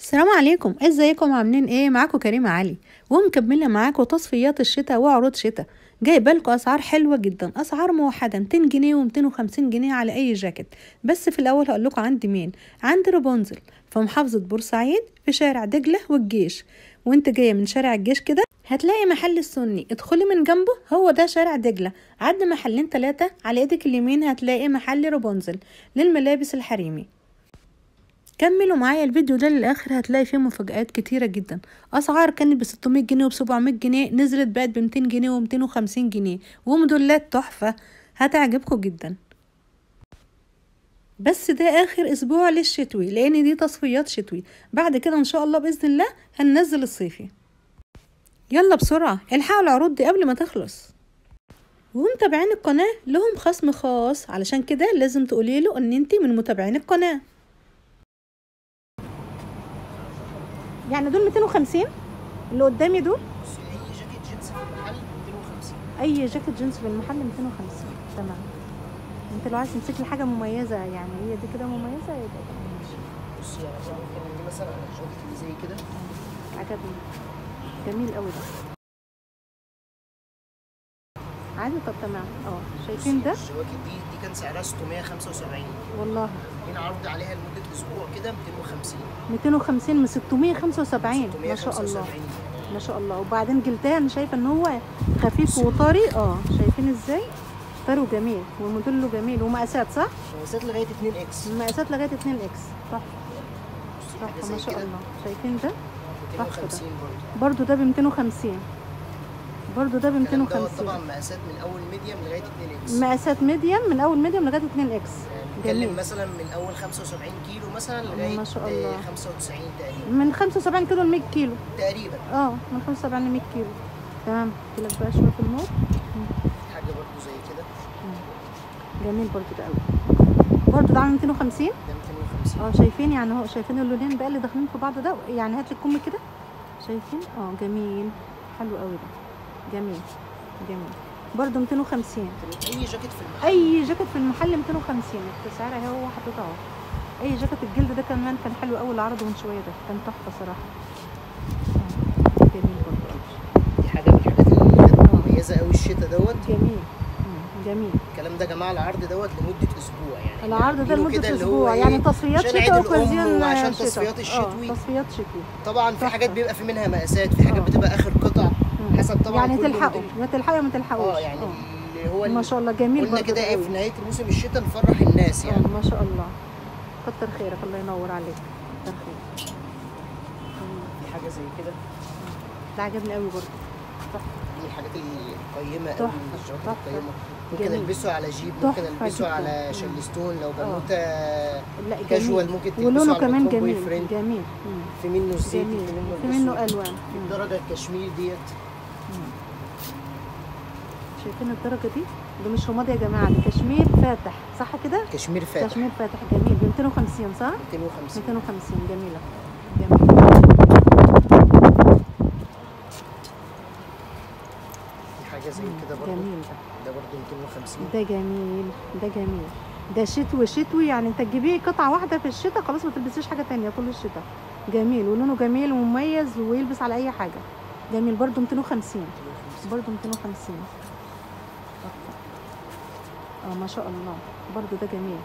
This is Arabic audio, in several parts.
السلام عليكم. ازيكم؟ عاملين إيه؟ معاكم كريمة علي. ومكمله معاكم تصفيات الشتاء وعروض شتاء. جايبه لكم أسعار حلوة جدا. أسعار موحدة. 200 جنيه و250 جنيه على أي جاكيت. بس في الأول هقول لكم عندي مين؟ عندي رابنزل. في محافظة بورسعيد في شارع دجلة والجيش. وانت جاية من شارع الجيش كده هتلاقي محل السني. ادخلي من جنبه هو ده شارع دجلة. عد محلين ثلاثة على إيدك اليمين هتلاقي محل رابنزل للملابس الحريمي. كملوا معايا الفيديو ده للآخر هتلاقي فيه مفاجآت كتيرة جدا. أسعار كانت ب 600 جنيه وب 700 جنيه نزلت بقت ب 200 جنيه و 250 جنيه. وموديلات تحفة هتعجبكم جدا. بس ده آخر أسبوع للشتوي لأن دي تصفيات شتوي. بعد كده إن شاء الله بإذن الله هننزل الصيفي. يلا بسرعة الحقوا العروض دي قبل ما تخلص. ومتابعين القناة لهم خصم خاص علشان كده لازم تقولي له إن انت من متابعين القناة. يعني دول 250 اللي قدامي دول؟ أي جاكيت جينز في المحل 250 اي جاكيت جينز في المحل 250 تمام. أنت لو عايز تمسك لي حاجة مميزة يعني هي دي كده مميزة؟ يبقى ماشي. بصي يعني ممكن مثلا الجاكيت اللي زي كده. عجبني. جميل قوي ده. عادي؟ طب تمام. أه. شايفين ده؟ الجواكت دي دي كان سعرها 675 والله. هنا عرض عليها لمدة أسبوع كده 250 250 من 675 ما شاء الله. 675 ما شاء الله. وبعدين جلدها أنا شايفة إن هو خفيف وطري. آه شايفين إزاي؟ طري وجميل وموديله جميل. ومقاسات صح؟ مقاسات لغاية 2 إكس. مقاسات لغاية 2 إكس. تحفه زي ما شاء الله. شايفين ده؟ تحفة ده. 250 برضه. برضو ده ب 250 برضو ده ب الكلام دوت 250 طبعا مقاسات من أول medium لغاية 2 X. مقاسات medium من أول medium لغاية 2 X. يعني. بنتكلم مثلا من أول 75 كيلو مثلا لغاية ما شاء الله. 95 تقريبا. من 75 كيلو ل 100 كيلو. تقريبا. آه من 75 ل 100 كيلو. تمام. لك بقى شوية في النور حاجة برضه زي كده. جميل برضو ده قوي برضو ده عامل 250 ده 250 آه شايفين يعني هو شايفين اللونين بقى اللي داخلين في بعض ده يعني هات لي الكم كده. شايفين؟ آه جميل. حلو قوي ده. جميل. جميل. برضو 250 أي جاكيت في المحل؟ أي جاكيت في المحل 250 السعر اهي هو اهو أي جاكيت الجلد ده كمان كان حلو قوي اللي عرضه من شوية ده. كان تحفة صراحة. جميل قوي دي حاجة من الحاجات اللي كانت مميزه قوي الشتاء دوت. جميل. جميل. الكلام ده يا جماعة العرض دوت لمدة أسبوع يعني. العرض ده لمدة أسبوع. إيه، يعني تصفيات عشان شتاء وعشان شتاء. تصفيات الشتوي. تصفيات شتوي. طبعا في. حاجات بيبقى في منها مقاسات في حاجات آه. بتبقى آخر. حسب طبعا يعني تلحقوا. يا تلحقوا ما تلحقوش آه يعني اللي هو ما شاء الله جميل قلنا كده ده إيه. في نهاية موسم الشتاء نفرح الناس يعني آه، ما شاء الله كتر خيرك الله ينور عليك كتر خيرك. في حاجة زي كده ده عجبني قوي برضو تحفه دي الحاجات القيمة قوي الجواكت. القيمة ممكن. ألبسه على جيب ممكن ألبسه. على. شلستون لو بنوتة لا كاجوال. ممكن تلبسه ولونه على كمان جميل فريند. جميل. في منه جميل في منه. ألوان في. الدرجه الكشمير ديت. شايفين الدرجة دي؟ ده مش رماد يا جماعة ده كشمير فاتح صح كده؟ كشمير فاتح. كشمير فاتح جميل. ب 250 صح؟ 250 250 جميلة. جميل. في حاجة زي كده برضه؟ جميل. ده ده برضه 250 ده جميل ده جميل. ده شتوي شتوي يعني انت تجيبيه قطعة واحدة في الشتاء خلاص ما تلبسيش حاجة تانية طول الشتاء. جميل. ولونه جميل ومميز ويلبس على أي حاجة. جميل. برضو 250 برضو 250 تحفة. آه ما شاء الله. برضو ده جميل.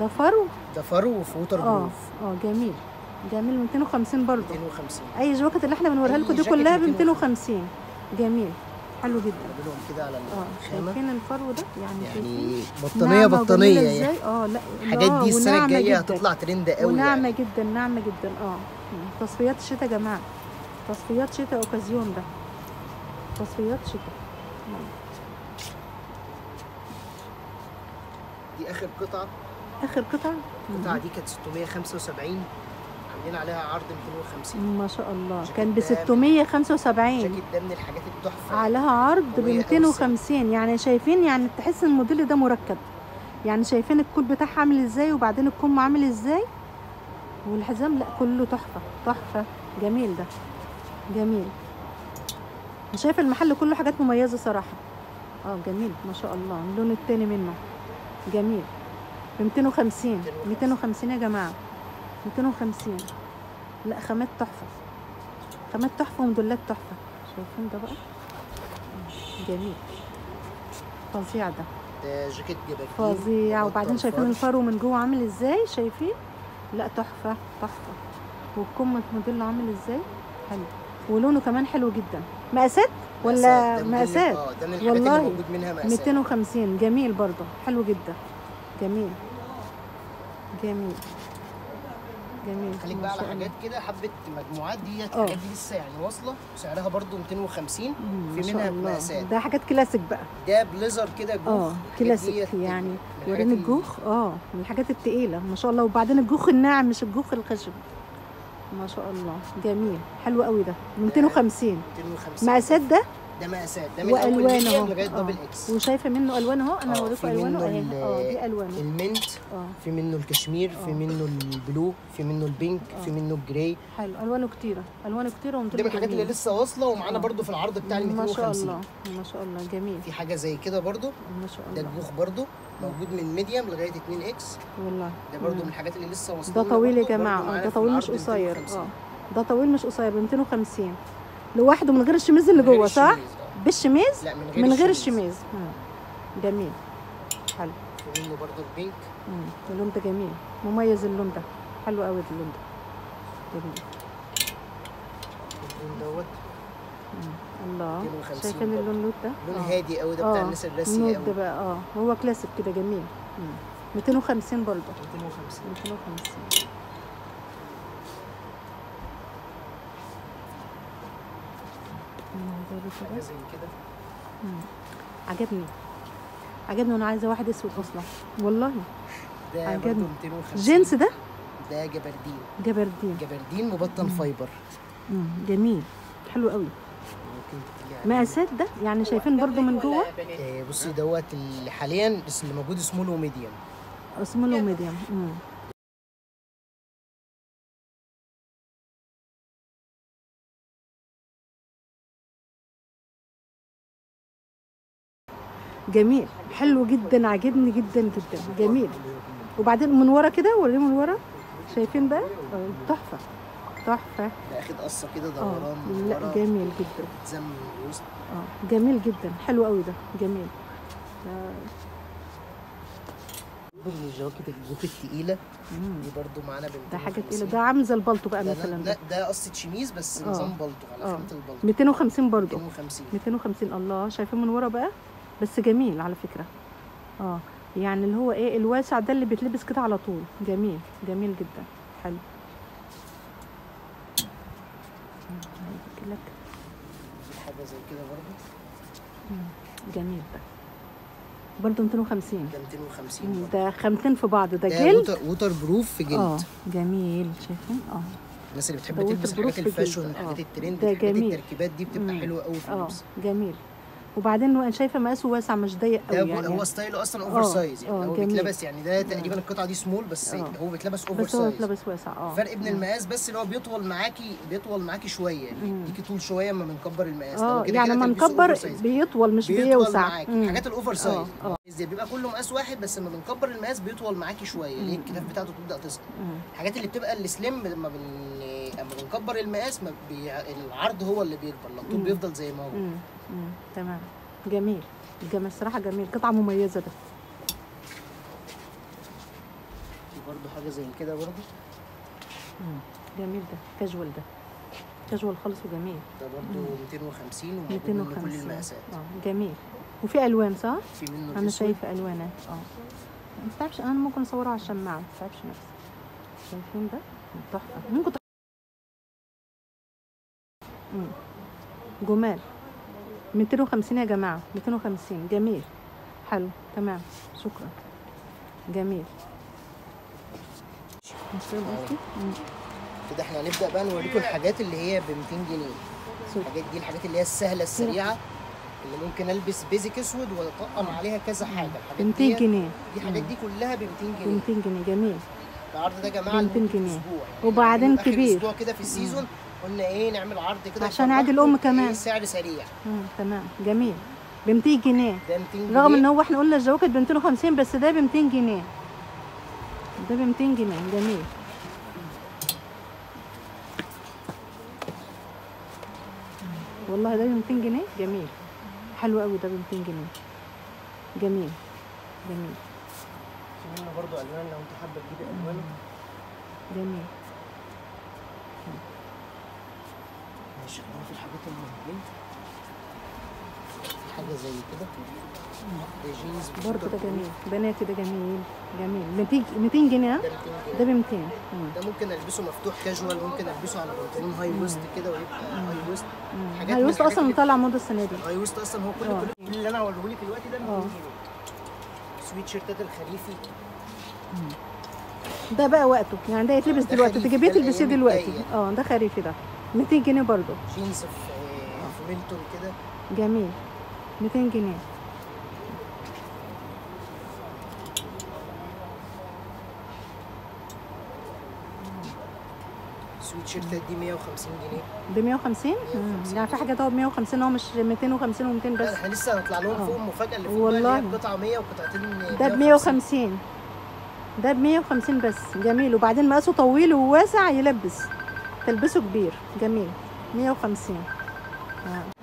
ده فرو ده فرو وفي water آه proof آه جميل. جميل 250 برضو. 250 أي جواكت اللي إحنا بنوريها لكم دي كلها ب 250. 250 جميل. حلو جدا. نعملهم كده على آه الخامة. شايفين الفرو ده؟ يعني, يعني بطانية بطانية يعني. آه لا الحاجات آه، دي السنة وناعمة الجاية. هتطلع ترند قوي وناعمة يعني. جدا ناعمة جدا. آه. تصفيات الشتاء يا جماعة. تصفيات شتاء أوكازيون ده. تصفيات شتاء. دي آخر قطعة؟ آخر قطعة؟ القطعة دي كانت 675 عاملين عليها عرض 250 ما شاء الله. جاكيت كان ب ده- 675 الجاكيت ده من الحاجات التحفة. عليها عرض ب قوية أوي 250 يعني شايفين يعني تحس إن الموديل ده مركب. يعني شايفين الكول بتاعها عامل إزاي وبعدين الكم عامل إزاي. والحزام لا كله تحفة تحفة. جميل ده. جميل. أنا شايفه المحل كله حاجات مميزة صراحة. آه جميل. ما شاء الله. اللون التاني منه. جميل. ب 250 250 يا جماعة. 250 لا خامات تحفة. خامات تحفة وموديلات تحفة. شايفين ده بقى؟ جميل. فظيع ده. ده جاكيت جبردين فظيع. وبعدين شايفين. الفرو من جوه عامل إزاي؟ شايفين؟ لا تحفة تحفة. والكم موديل عامل إزاي؟ حلو. ولونه كمان حلو جدا. مقاسات؟ ولا آه من الحاجات والله. اللي موجود منها مقاسات 250 جميل برضه. حلو جدا. جميل. جميل. جميل. خليك بقى على. حاجات كده حبة مجموعات ديت آه. الحاجات دي لسه يعني واصلة. وسعرها برضو 250 مم، ما في منها. مقاسات ده حاجات كلاسيك بقى. ده بليزر كده جوخ. آه كلاسيك يعني. اللي- الجوخ. آه من الحاجات التقيلة. ما شاء الله. وبعدين الجوخ الناعم مش الجوخ الخشب. ما شاء الله. جميل. حلو قوي ده. 250 250 مقاسات ده؟ ده مقاسات. ده من والوان أهو. لغاية آه. double X وشايفة منه الوان أهو؟ أنا آه، هوريكم ألوانه أهي. آه دي ألوانه. ال mint آه. في منه الكشمير في آه. منه ال blue في منه ال pink في آه. منه ال gray حلو. ألوانه كتيرة. ألوانه كتيرة ده وموديل من الحاجات اللي. لسه واصلة ومعانا آه. برضو في العرض بتاع ال ما شاء 250 الله ما شاء الله. جميل. في حاجة زي كده برضو. ما شاء ده الله. الجوخ برضو. موجود من medium لغاية 2 X والله ده مم. من الحاجات اللي لسه واصلة ده طويل يا جماعة ده طويل مش قصير 250. آه ده طويل مش قصير ب 250 لوحده من غير الشميز اللي جوه صح؟ آه. بالشميز لا من غير من غير الشميز. مم. جميل حلو منه برضو ال pink. اللون ده جميل مميز اللون ده حلو قوي اللون ده جميل اللون دوت. الله. 250 شايفين. اللون ده؟ لون آه. هادي قوي ده بتاع آه. الناس النوت ده قوي بقى آه. هو كلاسيك كده جميل. مم. 250 برضه. 250 250 مم، ده ده كده. عجبني. عجبني وأنا عايزة واحد أسود أصلا. والله. ده عجبني. برضو 250 جينز ده؟ ده جبردين. جبردين. جبردين مبطن fiber. مم. جميل. حلو قوي. مقاسات ده؟ يعني شايفين برضو من جوه؟ آه، بصي دوت اللي حاليا بس اللي موجود small و medium اسمه له medium مم. جميل. حلو جدا عاجبني جدا جدا. جميل. وبعدين من ورا كده وريه من ورا. شايفين بقى؟ آه، تحفة. تحفة. آخد قصة كده آه دوران لا جميل جدا. زم آه جميل جدا. حلو قوي ده. جميل. آه، برضه الجواكت الجوف التقيلة. دي برضه معانا ب ده حاجة 250. تقيله ده عامل زي البلطو بقى مثلا. لا ده قصة شميز بس آه. نظام بلطو على آه. خامه البلطو. 250 برضو 250 250 الله شايفين من ورا بقى؟ بس جميل على فكرة. آه. يعني اللي هو إيه الواسع ده اللي بيتلبس كده على طول. جميل. جميل جدا. حلو مم، لك. حاجة زي كده برضه؟ جميل. ده برضه 250 ده 250 مم، برضه. ده خامتين في بعض. ده ده جلد. water, proof في جلد. آه جميل. شايفين؟ آه. الناس اللي بتحب تلبس حاجات ال fashion جلد. الحاجات آه. الترند جميل. التركيبات دي بتبقى. حلوة قوي في آه اللبس. جميل. وبعدين أنا شايفة مقاسه واسع مش ضيق قوي يعني هو ستايله أصلا over آه، size يعني آه، هو. بيتلبس يعني ده تقريبا القطعة دي سمول بس آه. هو بيتلبس over بس هو size اتلبس واسع آه فرق بين مم. المقاس بس اللي هو بيطول معاكي بيطول معاكي شوية يعني. يديكي طول شوية اما بنكبر المقاس آه يعني تلبسه نكبر. بيطول مش بيوسع. حاجات ال over size زي بيبقى كله مقاس واحد بس لما بنكبر المقاس بيطول معاكي شوية ليه. الكتاف بتاعته تبدا تصغر. مم. الحاجات اللي بتبقى ال slim لما بن اما بنكبر المقاس ما بي... العرض هو اللي بيكبر الطول. بيفضل زي ما هو. تمام. جميل. الجمال الصراحه جميل. قطعة مميزة ده. في برضه حاجة زي كده برضه. جميل ده. كاجوال ده. كاجوال خالص وجميل. ده برضه 250 وموجود منه كل 250 المقاسات. آه. جميل. وفي ألوان صح؟ في منه أنا شايفة ألوانات آه. ما تتعبش أنا ممكن أصورها على الشماعة ما تتعبش نفسك شايفين ده؟ تحفة. ممكن ت... مم. جمال. 250 يا جماعة. 250 جميل. حلو. تمام. شكرا. جميل. مش فاهم قصدي؟ مم. كده إحنا هنبدأ بقى نوريكم الحاجات اللي هي ب 200 جنيه. الحاجات دي الحاجات اللي هي السهلة السريعة. اللي ممكن ألبس بيزك أسود وأطقم عليها كذا حاجة. ب 200 جنيه. دي الحاجات دي كلها ب 200 جنيه. ب 200 جنيه. جميل. العرض ده يا جماعة 200 جنيه. يعني. وبعدين كبير. أسبوع كده في ال season قلنا إيه نعمل عرض كده عشان عيد الام كمان. سعر سريع. تمام. جميل. ب 200 جنيه. ده 200 جنيه. رغم إن هو إحنا قلنا الجواكت ب 250 بس ده ب 200 جنيه. ده ب 200 جنيه. جميل. والله ده ب 200 جنيه؟ جميل. حلو قوي ده ب 200 جنيه. جميل. جميل. منه برضه ألوان لو أنت حابة تجيبي ألوان. جميل. ماشي في الحاجات المهمين في حاجة زي كده. برضه ده جميل. بناتي ده جميل. جميل. 200 200 جنيه؟ ده 200 ده جنيه. ب 200 مم. ده ممكن ألبسه مفتوح كاجوال ممكن ألبسه على بنطلون high waist كده ويبقى high waist هاي الحاجات أصلا طالع موضه السنة دي. ال high waist أصلا هو كل آه. كل اللي أنا هوريه لك دلوقتي ده 200. جنيه sweatشيرتات الخريفي. ده بقى وقته. يعني ده يتلبس دلوقتي. تجيبيه ده تلبسيه دلوقتي. آه ده خريفي ده. 200 جنيه برضه. جينز في في ميلتون كده. جميل. 200 جنيه. سويت شيرتات دي 150 جنيه. ب 150 150. يعني في حاجات هو ب 150 هو مش 250 و200 لا بس. إحنا لسه هنطلع لهم. فوق المفاجاه اللي فوق والله. قطعة 100 وقطعتين ده ب 150 ده ب 150 بس. جميل. وبعدين مقاسه طويل وواسع يلبس. تلبسه كبير. جميل. 150 آه.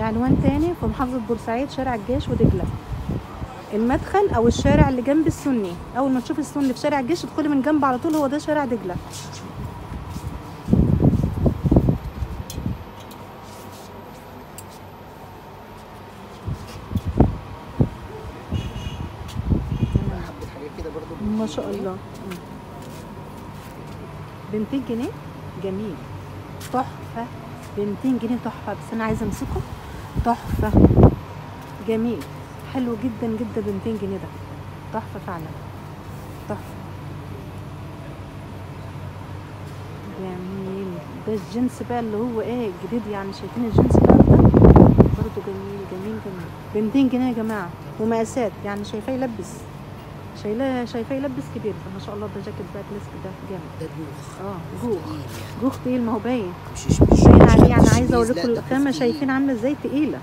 العنوان تاني في محافظة بورسعيد شارع الجيش ودجلة. المدخل أو الشارع اللي جنب السني. أول ما تشوف السني في شارع الجيش تدخلي من جنب على طول هو ده شارع دجلة. ما شاء الله. ب 200 جنيه؟ جميل. تحفة. ب 200 جنيه تحفة. بس أنا عايزة أمسكه تحفة. جميل. حلو جدا جدا ب 200 جنيه ده. تحفة فعلا. تحفة. جميل. ده الجنس بقى اللي هو إيه جديد يعني شايفين الجنس بقى ده؟ برضه جميل جميل جميل. ب 200 جنيه يا جماعة. ومقاسات يعني شايفاه يلبس. شايلاه شايفاه يلبس كبير فما شاء الله ده جاكيت بقى كلاسيك ده جامد. ده جوخ. آه جوخ يعني. جوخ تقيل ما هو باين. مش مش باين عليه يعني عايزة اوريكم الخامه شايفين. عاملة إزاي تقيلة.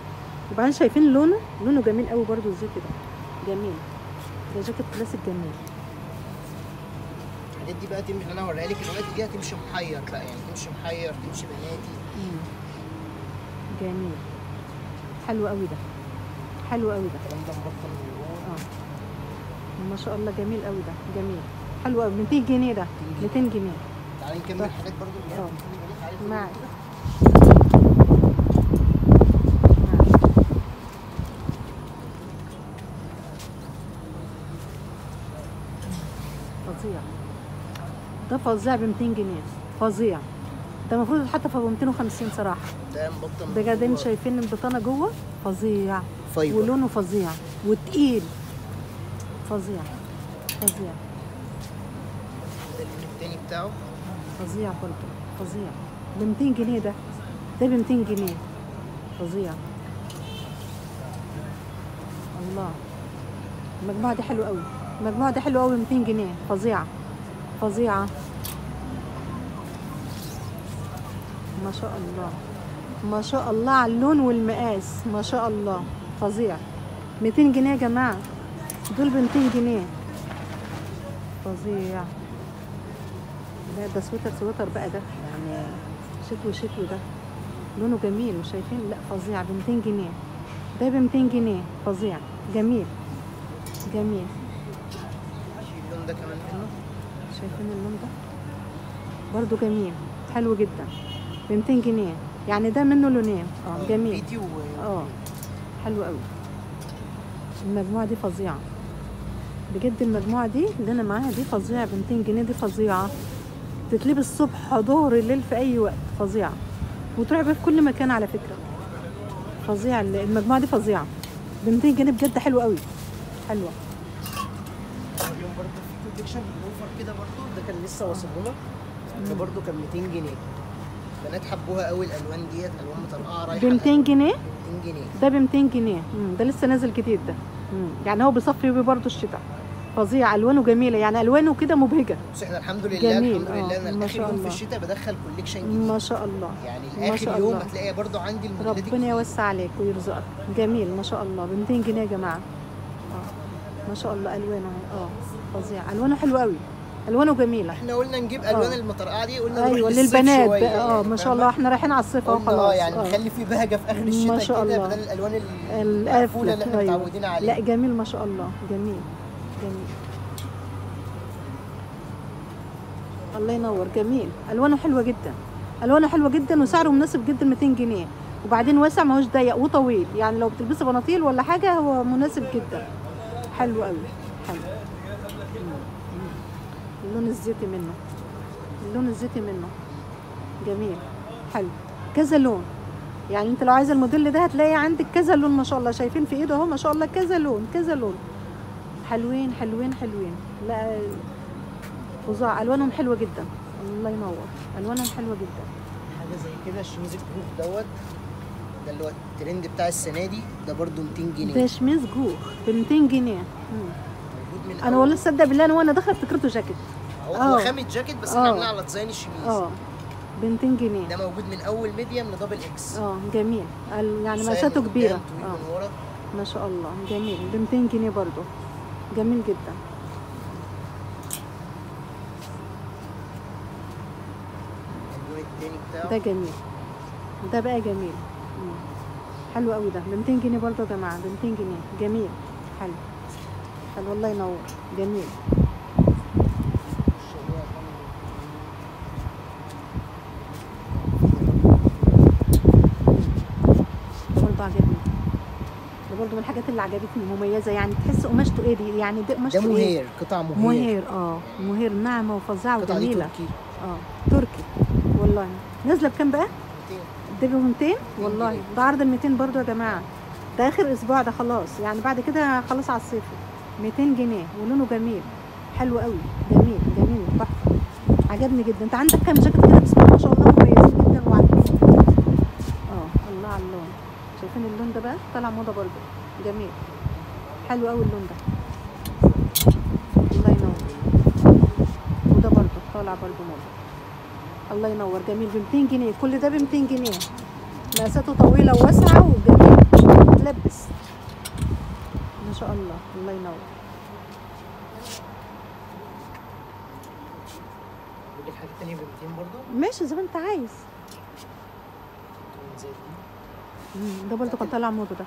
وبعدين شايفين لونه؟ لونه جميل قوي برضو الزيت ده. جميل. ده جاكيت كلاسيك جميل الحاجات دي بقى تمشي. أنا هوريها لك دلوقتي دي هتمشي محير بقى يعني. تمشي محير تمشي بناتي. مم. جميل. حلو قوي ده. حلو قوي ده. الكلام ده مبطل آه. ما شاء الله جميل قوي ده جميل. حلو قوي 200 جنيه ده 200 جنيه. تعالي نكمل برضو. اللي هي آه. معاك. فظيع. ده فظيع ب 200 جنيه فظيع. ده المفروض يتحط في 250 صراحة. ده جوه. شايفين البطانة جوه؟ فظيع. فايبر. ولونه فظيع. وتقيل. فظيع. فظيع. ده اللون التاني بتاعه؟ فظيع برضه. فظيع. ب 200 جنيه ده. ده ب 200 جنيه. فظيع. الله. المجموعة دي حلوة قوي. المجموعة دي حلوة قوي 200 جنيه. فظيعة. فظيعة. ما شاء الله. ما شاء الله على اللون والمقاس. ما شاء الله. فظيع. 200 جنيه يا جماعة. دول ب 200 جنيه فظيع. لا ده سويتر سويتر بقى ده. يعني شتوي شتوي ده. لونه جميل مش شايفين؟ لا فظيع. ب 200 جنيه. ده ب 200 جنيه. فظيع. جميل. جميل. اللون ده كمان شايفين اللون ده؟ برضو جميل. حلو جدا. ب 200 جنيه. يعني ده منه لونين. آه جميل. بيتي و آه حلو قوي. المجموعة دي فظيعة. بجد المجموعة دي اللي أنا معاها دي فظيعة ب 200 جنيه دي فظيعة. تتلبس صبح ظهر الليل في أي وقت فظيعة. وتروح بيها في كل مكان على فكرة. فظيعة المجموعة دي فظيعة. ب 200 جنيه بجد حلوة قوي. حلوة. اليوم برضه في over كده برضه ده كان لسه واصل لنا ده برضه كان 200 جنيه؟ بنات حبوها قوي الالوان ديت الوان مطرقعه ب رايحه 200 جنيه. 200 جنيه ده ب 200 جنيه ده لسه نازل جديد ده. يعني هو بيصفي بيه برضه الشتاء. فظيع ألوانه جميلة يعني ألوانه كده مبهجة بس إحنا الحمد لله جميل، الحمد لله آه، أنا ما اخر شاء يوم في. الشتاء بدخل collection جديد ما شاء الله يعني شاء يوم الله. هتلاقي برضه عندي الموديلات ربنا. يوسع عليك ويرزقك جميل ما شاء الله ب 200 جنيه يا جماعة آه. ما شاء الله ألوانه آه فظيع ألوانه حلوة قوي ألوانه جميلة إحنا قلنا نجيب آه. الوان المطرقعة دي قلنا أيوه للبنات بقى آه يعني، ما شاء؟ الله إحنا رايحين على الصيف اهو خلاص آه يعني آه. نخلي في بهجة في آخر الشتاء كده. بدل الألوان المقفولة اللي إحنا أيوة. متعودين لا عليها جميل ما شاء الله جميل جميل. الله ينور جميل. ألوانه حلوة جدا. ألوانه حلوة جدا وسعره مناسب جدا 200 جنيه. وبعدين واسع ما هوش ضيق وطويل. يعني لو بتلبسي بناطيل ولا حاجة هو مناسب جدا. حلو قوي حلو. اللون الزيتي منه. اللون الزيتي منه. جميل حلو. كذا لون. يعني أنت لو عايزه الموديل ده هتلاقي عندك كذا لون ما شاء الله. شايفين في إيده أهو ما شاء الله كذا لون كذا لون. حلوين حلوين حلوين. لا فظاع. ألوانهم حلوة جدا. الله ينور. ألوانهم حلوة جدا. حاجة زي كده الشميز الكروب دوت ده اللي هو الترند بتاع السنة دي ده برده 200 جنيه. ده شميز جوخ ب 200 جنيه. مم. موجود من أنا والله تصدق بالله أنا وأنا داخله افتكرته جاكيت. هو آه. خامة جاكيت بس آه. إحنا عاملينها على design الشميز آه. ب 200 جنيه. ده موجود من أول medium ل double X آه جميل. يعني مقاساته كبيرة. آه. ما شاء الله. جميل. ب 200 جنيه برضو جميل جدا. ده جميل. ده بقى جميل. حلو قوي ده. ب 200 جنيه برضو يا جماعة. ب 200 جنيه. جميل. حلو. حلو. الله ينور. جميل الشريعة ده برضو عجبني ده برضو من الحاجات اللي عجبتني مميزه يعني تحس قماشته إيه دي يعني ده ده قماشته إيه مهير قطع مهير. مهير آه مهير ناعمة دي وجميلة. تركي. آه تركي. والله. نازلة بكام بقى؟ 200 ده ب 200 والله. ده عرض ال 200 برضو يا جماعة. ده آخر أسبوع ده خلاص. يعني بعد كده خلاص على الصيف. 200 جنيه. ولونه جميل. حلو قوي. جميل جميل تحفة. عجبني جدا. انت عندك كام جاكيت كده بسم الله ما شاء الله مميزين جدا وعاجبين آه الله على اللون شايفين اللون ده بقى طالع موضة برضو جميل. حلو قوي اللون ده. الله ينور. وده برضو طالع برضو موضة. الله ينور. جميل. ب 200 جنيه. كل ده ب 200 جنيه. مقاساته طويلة وواسعة وجميل. تلبس ما شاء الله. الله ينور. حاجة تانية ب 200 برضه؟ ماشي زي ما انت عايز. ده برضه كان طالع موضة ده.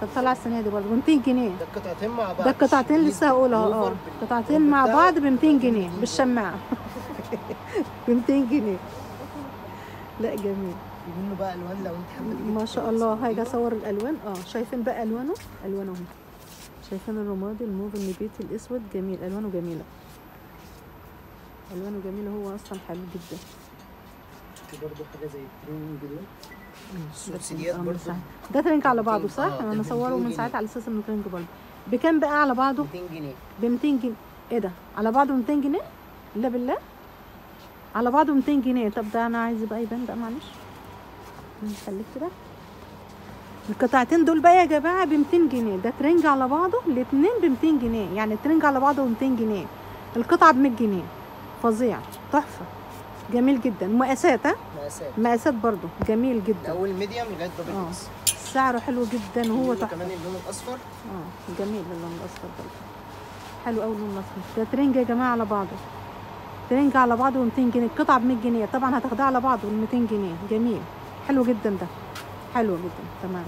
كان طالع السنة دي برضه ب 200 جنيه. ده القطعتين مع بعض. ده القطعتين الشميز لسه هقولها آه. قطعتين مع. بعض ب 200 جنيه بالشماعة. ب 200 جنيه. لا جميل. منه بقى ألوان لو انت حابه ما شاء الله. هاجي اصور الألوان. آه شايفين بقى ألوانه؟ ألوانه اهي شايفين الرمادي الموف النبيتي الأسود. جميل ألوانه جميلة. ألوانه جميلة هو أصلا حلو جدا. في برضه حاجة زي ال training برضه. ده training على بعضه 200 صح؟ آه، أنا 200 مصوره من. ساعات على أساس إنه training برضه بكام بقى على بعضه؟ 200 جنيه. ب 200 جنيه. إيه ده؟ على بعضه 200 جنيه؟ لا بالله. على بعضه 200 جنيه. طب ده أنا عايز بقى يبان بقى معلش. خليك كده. القطعتين دول بقى يا جماعة ب 200 جنيه. ده training على بعضه؟ الاثنين ب 200 جنيه. يعني ال training على بعضه ب 200 جنيه. القطعة ب 100 جنيه. فظيع. تحفة. جميل جدا. مقاسات ها؟ مقاسات. مقاسات برضو. جميل جدا. أول medium لغاية double X سعره حلو جدا وهو تحفه كمان اللون الأصفر. آه. جميل اللون الأصفر برضه حلو قوي اللون الأصفر. ده training يا جماعة على بعضه. training على بعضه ب 200 جنيه. القطعه ب 100 جنيه. طبعا هتاخدها على بعضه ب 200 جنيه. جميل. حلو جدا ده. حلو جدا. تمام.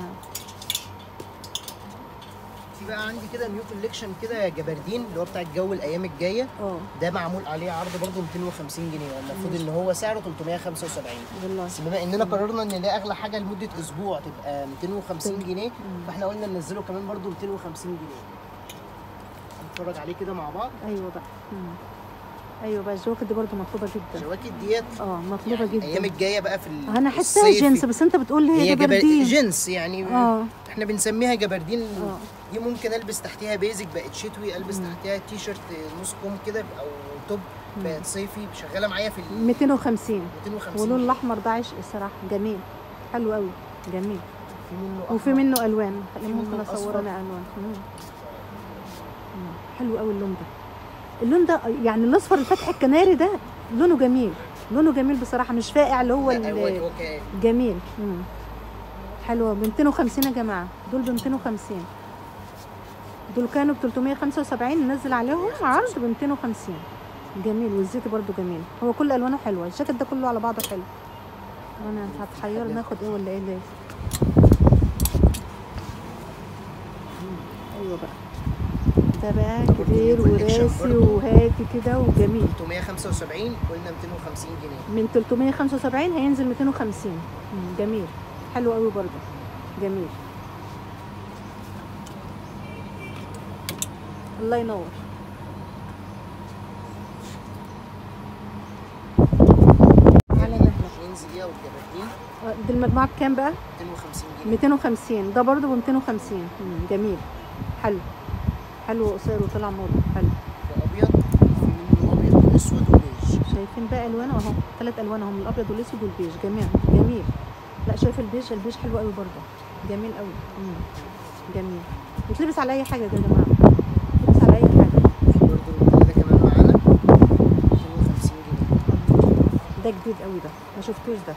آه. بقى عندي كده نيو كوليكشن كده جبردين اللي هو بتاع الجو الأيام الجاية. آه. ده معمول عليه عرض برضه 250 جنيه والمفروض إن هو سعره 375 والله بس بما إننا قررنا إن ده أغلى حاجة لمدة أسبوع تبقى 250 جنيه فإحنا قلنا ننزله كمان برضه 250 جنيه. نتفرج عليه كده مع بعض. أيوه بقى. أيوه بقى الجواكت دي برضه مطلوبة جدا. الجواكت ديت آه مطلوبة يعني الأيام جدا الجايه بقى في أنا الصيف جنس بس أنت بتقول هي, هي جبر... جبردين. جنس يعني آه. إحنا بنسميها جبردين. آه. دي ممكن ألبس تحتها basic بقت شتوي ألبس مم. تحتها تي شيرت نص كم كده أو top بقت صيفي شغالة معايا في ال 250 250 واللون الأحمر ده عشق الصراحه جميل. حلو قوي جميل. في منه وفي. منه ألوان. ممكن اصور. أنا الوان مم. مم. حلو قوي اللون ده. اللون ده يعني الأصفر الفتح الكناري ده لونه جميل لونه جميل بصراحة مش فاقع اللي هو جميل. مم. حلوة ب 250 يا جماعة. دول ب 250 دول كانوا ب 375 ننزل عليهم عرض ب 250 جميل والزيت برضو جميل. هو كل ألوانه حلوة الجاكيت ده كله على بعضه حلو. أنا هتحير ناخد إيه ولا إيه ليه؟ أيوه بقى. بقى كبير وراسي وهادي كده وجميل. 375 قلنا 250 جنيه. من 375 هينزل 250 مم، جميل. حلو قوي برضه. جميل. الله ينور. دي آه، دي المجموعة بكام بقى؟ 250 جنيه. 250 ده برضه ب 250 مم، جميل. حلو. حلو وقصير وطلع موضه حلو. أبيض أبيض وأسود وبيج. شايفين بقى ألوانه أهو. ثلاث ألوان اهم الأبيض والأسود والبيج. جميل. جميل. لا شايف البيج؟ البيج حلو قوي برضه. جميل قوي مم. جميل. يتلبس على أي حاجة يا جماعة؟ على أي حاجة؟ في برضه الموديل ده كمان معانا 250 جنيه ده جديد قوي ده. ما شفتوش ده.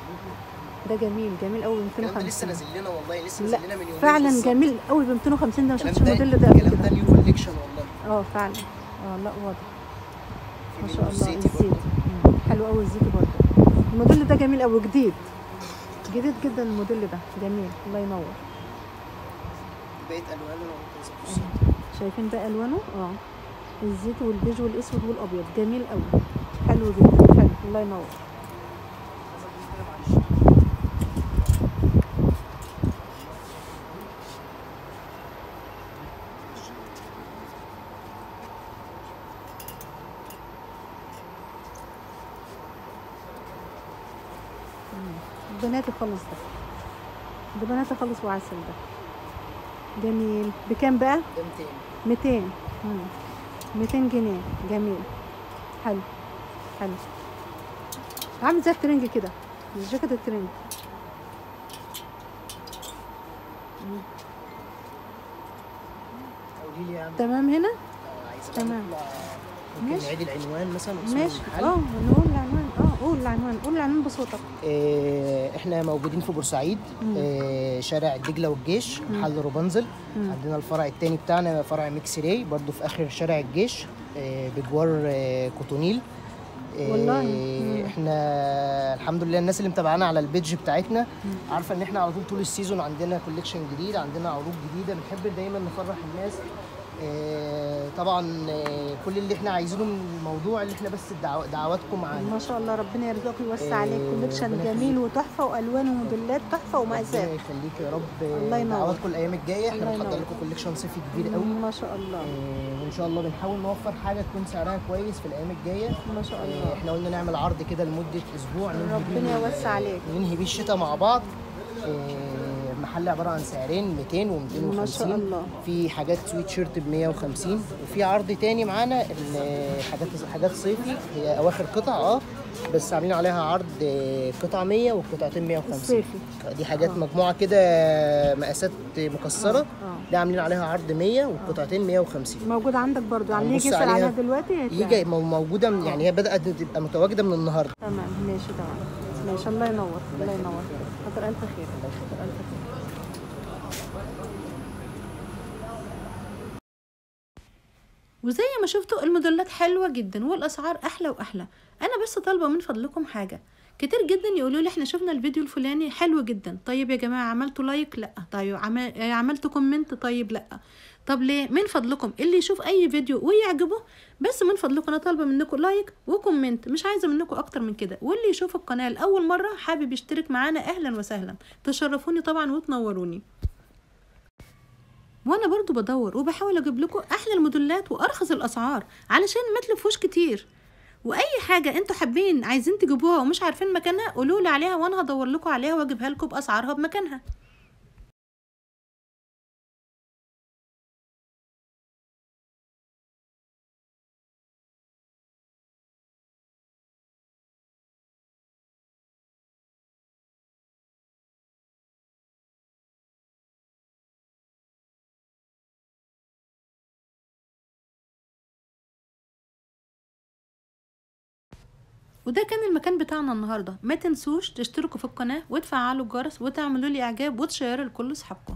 ده جميل جميل قوي ب الكلام ده لسه 250 نازل لنا والله لسه نازل لنا من يومين فعلا بالظبط. جميل قوي ب 250 ده ما شفتش الموديل ده قبل الكلام ده كده. new collection والله. آه فعلا. آه لا واضح. ما شاء الله الزيتي. حلو قوي الزيتي برضه. الموديل ده جميل قوي جديد. جديد جدا الموديل ده. جميل. الله ينور. بقيت ألوانه لو انت شايفين بقى ألوانه؟ آه. الزيتي والبيج والأسود والأبيض. جميل قوي. حلو جدا حلو. الله ينور مم. بناتي خالص ده. ده بناتي خالص وعسل ده. جميل. بكام بقى؟ ده 200 200 مم. 200 جنيه. جميل. حلو. حلو. عامل زي ال training كده. جاكيت ال training. تمام هنا؟ عايزة تمام. ممكن. نعيد العنوان مثلا ماشي. آه نقول العنوان آه قول العنوان قول العنوان بصوتك آه، إحنا موجودين في بورسعيد. آه، شارع الدجلة والجيش محل روبنزل. عندنا الفرع التاني بتاعنا فرع ميكس راي برضو في آخر شارع الجيش آه، بجوار آه، كوتونيل آه، والله. مم. إحنا الحمد لله الناس اللي متابعانا على البيدج بتاعتنا عارفة إن إحنا على طول طول ال season عندنا collection جديد عندنا عروض جديدة بنحب دايما نفرح الناس طبعا آه، كل اللي إحنا عايزينه من الموضوع اللي إحنا بس دعواتكم معانا ما شاء الله ربنا يرزقك ويوسع آه، عليك. collection ربنا جميل. وتحفة وألوان وموديلات تحفة ربنا ومقاسات يخليك يا رب. الله ينور. دعواتكم الأيام الجاية. إحنا بنحضر. لكم collection صيفي كبير قوي. ما شاء الله. آه، وإن شاء الله بنحاول نوفر حاجة تكون سعرها كويس في الأيام الجاية. ما شاء آه، الله إحنا قلنا نعمل عرض كده لمدة أسبوع. ربنا يوسع عليك. ننهي بيه الشتاء مع بعض. آه، محل عبارة عن سعرين 200 و250 ما شاء الله. في حاجات سويت شيرت ب 150 وفي عرض تاني معانا حاجات حاجات صيفي هي أواخر قطع آه بس عاملين عليها عرض آه، قطعه 100 وقطعتين 150 الصيفي دي حاجات مجموعة كده مقاسات مكسرة. آه. ده عاملين عليها عرض 100 والقطعتين 150 موجود عندك برضو يعني يجي يسأل عليها. دلوقتي يجي موجودة يعني هي بدأت تبقى متواجدة من النهارده. تمام ماشي تمام. ماشي الله ينور الله ينور. كتر ألف خير كتر الف خير وزي ما شفتوا الموديلات حلوة جدا والأسعار أحلى وأحلى. أنا بس طالبة من فضلكم حاجة. كتير جدا يقولوا لي إحنا شفنا الفيديو الفلاني حلو جدا. طيب يا جماعة عملتوا like؟ لأ. طيب عم- عملتوا comment طيب لأ. طب ليه؟ من فضلكم. اللي يشوف أي فيديو ويعجبه بس من فضلكم. أنا طالبة منكم like و comment. مش عايزة منكم أكتر من كده. واللي يشوف القناة لأول مرة حابب يشترك معانا أهلا وسهلا. تشرفوني طبعا وتنوروني. وأنا برضو بدور وبحاول أجيب لكم أحلى الموديلات وأرخص الأسعار علشان ما تلفوش كتير. وأي حاجة أنتوا حابين عايزين تجيبوها ومش عارفين مكانها قولوا لي عليها وأنا هدور لكم عليها وأجيبها لكم بأسعارها بمكانها. وده كان المكان بتاعنا النهارده. ما تنسوش تشتركوا في القناة وتفعلوا الجرس وتعملوا لي إعجاب وتشيروا لكل أصحابكم.